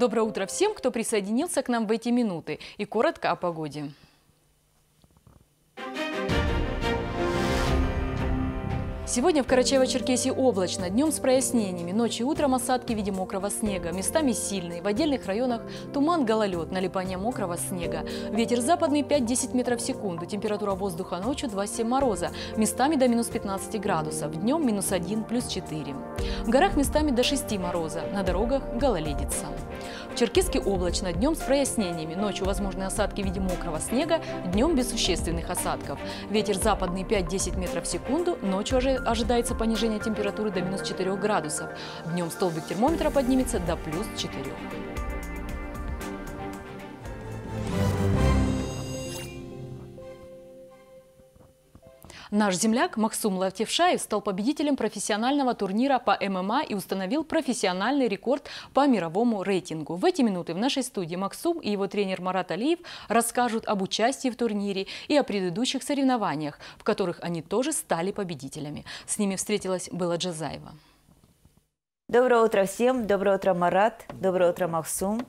Доброе утро всем, кто присоединился к нам в эти минуты. И коротко о погоде. Сегодня в Карачаево-Черкесии облачно, днем с прояснениями, ночью и утром осадки в виде мокрого снега, местами сильные, в отдельных районах туман, гололед, налипание мокрого снега. Ветер западный 5-10 метров в секунду, температура воздуха ночью 2-7 мороза, местами до минус 15 градусов, днем минус 1, плюс 4. В горах местами до 6 мороза, на дорогах гололедица. В Черкеске облачно, днем с прояснениями, ночью возможны осадки в виде мокрого снега, днем без существенных осадков. Ветер западный 5-10 метров в секунду, ночью ожидается понижение температуры до минус 4 градусов. Днем столбик термометра поднимется до плюс 4. Наш земляк Максум Лавтевшаев стал победителем профессионального турнира по ММА и установил профессиональный рекорд по мировому рейтингу. В эти минуты в нашей студии Максум и его тренер Марат Алиев расскажут об участии в турнире и о предыдущих соревнованиях, в которых они тоже стали победителями. С ними встретилась Была Джазаева. Доброе утро всем. Доброе утро, Марат. Доброе утро, Максум.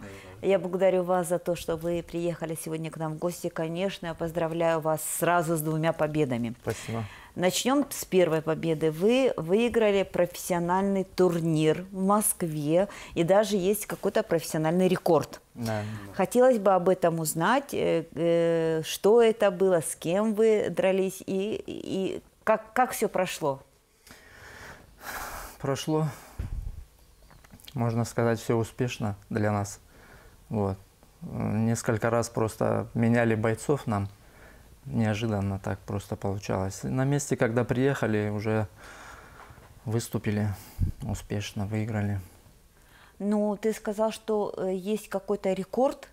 Я благодарю вас за то, что вы приехали сегодня к нам в гости. Конечно, я поздравляю вас сразу с двумя победами. Спасибо. Начнем с первой победы. Вы выиграли профессиональный турнир в Москве, и даже есть какой-то профессиональный рекорд. Да. Хотелось бы об этом узнать, э, э, что это было, с кем вы дрались и, и как, как все прошло. Прошло, можно сказать, все успешно для нас. Вот. Несколько раз просто меняли бойцов нам. Неожиданно так просто получалось. На месте, когда приехали, уже выступили успешно, выиграли. Ну, ты сказал, что э, есть какой-то рекорд.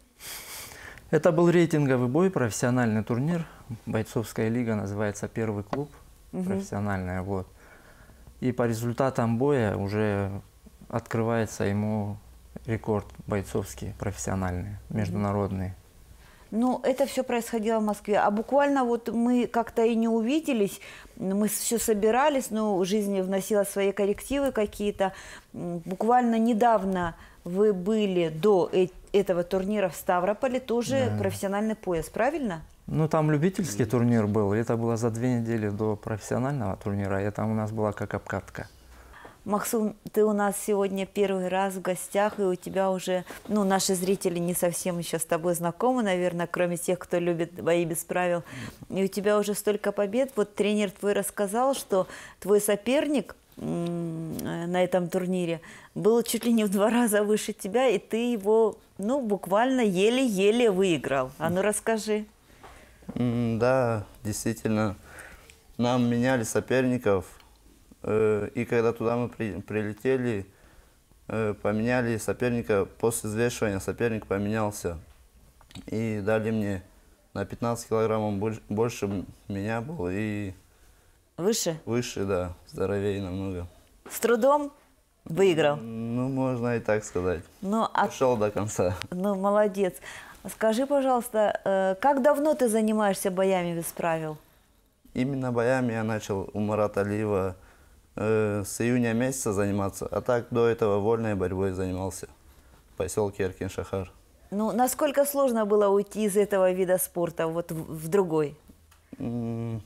Это был рейтинговый бой, профессиональный турнир. Бойцовская лига называется «Первый клуб». Угу. Профессиональная, вот. И по результатам боя уже открывается ему рекорд бойцовский, профессиональный, международный. Ну, это все происходило в Москве. А буквально вот мы как-то и не увиделись, мы все собирались, но жизнь вносила свои коррективы какие-то. Буквально недавно вы были до э этого турнира в Ставрополе, тоже да. профессиональный пояс, правильно? Ну, там любительский турнир был, это было за две недели до профессионального турнира, это у нас была как обкатка. Максум, ты у нас сегодня первый раз в гостях, и у тебя уже, ну, наши зрители не совсем еще с тобой знакомы, наверное, кроме тех, кто любит бои без правил. И у тебя уже столько побед. Вот тренер твой рассказал, что твой соперник на этом турнире был чуть ли не в два раза выше тебя, и ты его, ну, буквально еле-еле выиграл. А ну, расскажи. Да, действительно. Нам меняли соперников – и когда туда мы при, прилетели, э, поменяли соперника, после взвешивания соперник поменялся. И дали мне на 15 килограммов больше, меня был. И выше? Выше, да, здоровее намного. С трудом выиграл? Ну, можно и так сказать. Ну, а... Шел до конца. Ну, молодец. Скажи, пожалуйста, э, как давно ты занимаешься боями без правил? Именно боями я начал у Марата Алиева э, с июня месяца заниматься, а так до этого вольной борьбой занимался в поселке Эркин-Шахар. Ну, насколько сложно было уйти из этого вида спорта вот в, в другой? не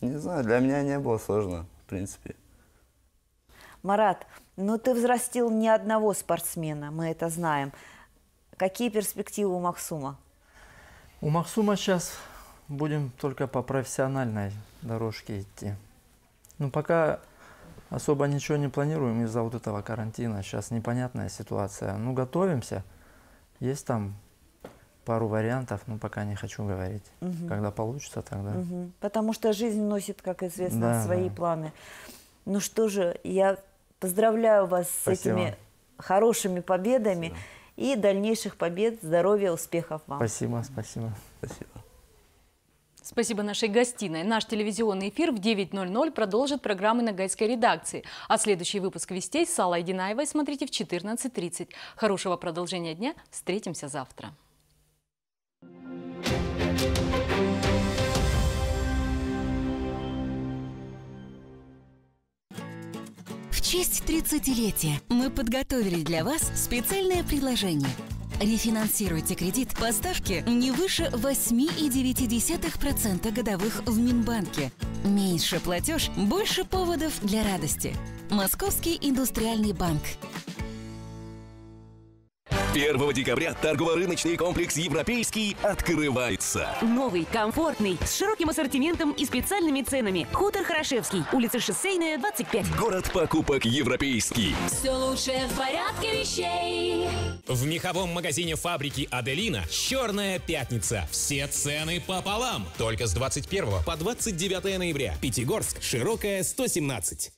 знаю, для меня не было сложно, в принципе. Марат, ну ты взрастил ни одного спортсмена, мы это знаем. Какие перспективы у Максума? У Максума сейчас будем только по профессиональной дорожке идти. Ну, пока особо ничего не планируем из-за вот этого карантина. Сейчас непонятная ситуация. Ну, готовимся. Есть там пару вариантов, но пока не хочу говорить. Угу. Когда получится, тогда. Угу. Потому что жизнь носит, как известно, да, свои да. планы. Ну что же, я поздравляю вас Спасибо. с этими хорошими победами спасибо. и дальнейших побед, здоровья, успехов вам. Спасибо, спасибо. Спасибо. Спасибо нашей гостиной. Наш телевизионный эфир в 9.00 продолжит программы на гайской редакции. А следующий выпуск «Вестей» с Аллой Динаевой смотрите в 14.30. Хорошего продолжения дня. Встретимся завтра. честь 30-летия мы подготовили для вас специальное предложение. Рефинансируйте кредит по ставке не выше 8,9% годовых в Минбанке. Меньше платеж, больше поводов для радости. Московский индустриальный банк. 1 декабря торгово-рыночный комплекс «Европейский» открывается. Новый, комфортный, с широким ассортиментом и специальными ценами. Хутор Хорошевский, улица Шоссейная, 25. Город покупок «Европейский». Все лучшее в порядке вещей. В меховом магазине фабрики «Аделина» «Черная пятница». Все цены пополам. Только с 21 по 29 ноября. Пятигорск, Широкая, 117.